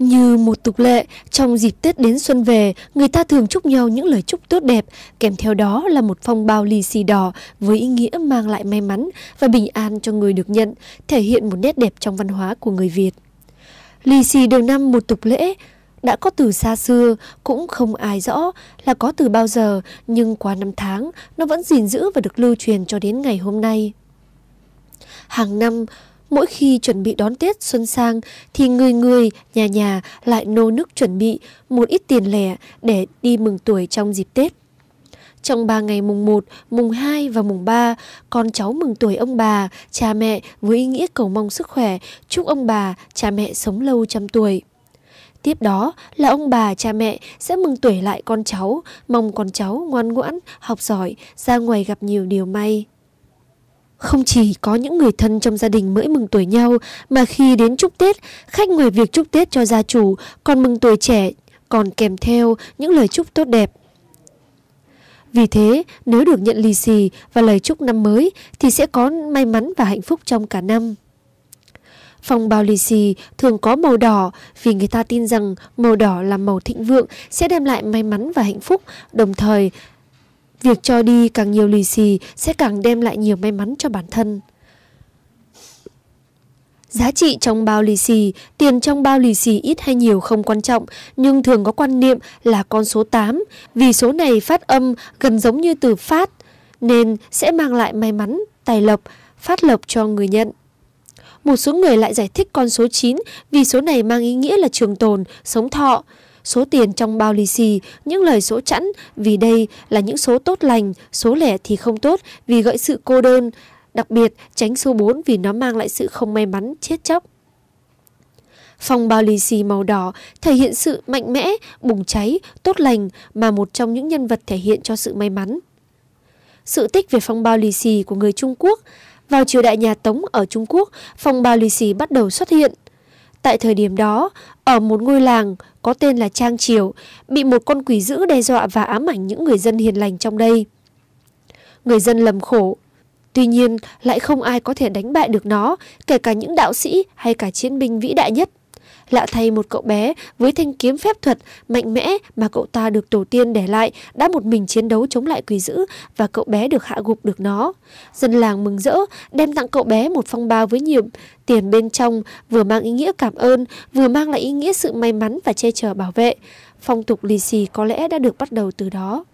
Như một tục lệ, trong dịp Tết đến xuân về, người ta thường chúc nhau những lời chúc tốt đẹp, kèm theo đó là một phong bao lì xì đỏ với ý nghĩa mang lại may mắn và bình an cho người được nhận, thể hiện một nét đẹp trong văn hóa của người Việt. Lì xì đầu năm một tục lễ, đã có từ xa xưa, cũng không ai rõ là có từ bao giờ, nhưng qua năm tháng, nó vẫn gìn giữ và được lưu truyền cho đến ngày hôm nay. Hàng năm, Mỗi khi chuẩn bị đón Tết xuân sang thì người người, nhà nhà lại nô nức chuẩn bị một ít tiền lẻ để đi mừng tuổi trong dịp Tết. Trong 3 ngày mùng 1, mùng 2 và mùng 3, con cháu mừng tuổi ông bà, cha mẹ với ý nghĩa cầu mong sức khỏe, chúc ông bà, cha mẹ sống lâu trăm tuổi. Tiếp đó là ông bà, cha mẹ sẽ mừng tuổi lại con cháu, mong con cháu ngoan ngoãn, học giỏi, ra ngoài gặp nhiều điều may. Không chỉ có những người thân trong gia đình mới mừng tuổi nhau mà khi đến chúc Tết, khách ngoài việc chúc Tết cho gia chủ còn mừng tuổi trẻ còn kèm theo những lời chúc tốt đẹp. Vì thế, nếu được nhận lì xì và lời chúc năm mới thì sẽ có may mắn và hạnh phúc trong cả năm. Phong bao lì xì thường có màu đỏ vì người ta tin rằng màu đỏ là màu thịnh vượng sẽ đem lại may mắn và hạnh phúc, đồng thời Việc cho đi càng nhiều lì xì sẽ càng đem lại nhiều may mắn cho bản thân. Giá trị trong bao lì xì, tiền trong bao lì xì ít hay nhiều không quan trọng, nhưng thường có quan niệm là con số 8, vì số này phát âm gần giống như từ phát, nên sẽ mang lại may mắn, tài lộc, phát lộc cho người nhận. Một số người lại giải thích con số 9 vì số này mang ý nghĩa là trường tồn, sống thọ số tiền trong bao lì xì, những lời số chẵn vì đây là những số tốt lành, số lẻ thì không tốt vì gợi sự cô đơn, đặc biệt tránh số 4 vì nó mang lại sự không may mắn, chết chóc. Phong bao lì xì màu đỏ thể hiện sự mạnh mẽ, bùng cháy, tốt lành mà một trong những nhân vật thể hiện cho sự may mắn. Sự tích về phong bao lì xì của người Trung Quốc Vào triều đại nhà Tống ở Trung Quốc, phong bao lì xì bắt đầu xuất hiện. Tại thời điểm đó, ở một ngôi làng có tên là Trang Triều, bị một con quỷ dữ đe dọa và ám ảnh những người dân hiền lành trong đây. Người dân lầm khổ, tuy nhiên lại không ai có thể đánh bại được nó, kể cả những đạo sĩ hay cả chiến binh vĩ đại nhất. Lạ thay một cậu bé với thanh kiếm phép thuật mạnh mẽ mà cậu ta được tổ tiên để lại, đã một mình chiến đấu chống lại quỷ dữ và cậu bé được hạ gục được nó. Dân làng mừng rỡ, đem tặng cậu bé một phong bao với nhiều tiền bên trong, vừa mang ý nghĩa cảm ơn, vừa mang lại ý nghĩa sự may mắn và che chở bảo vệ. Phong tục lì xì có lẽ đã được bắt đầu từ đó.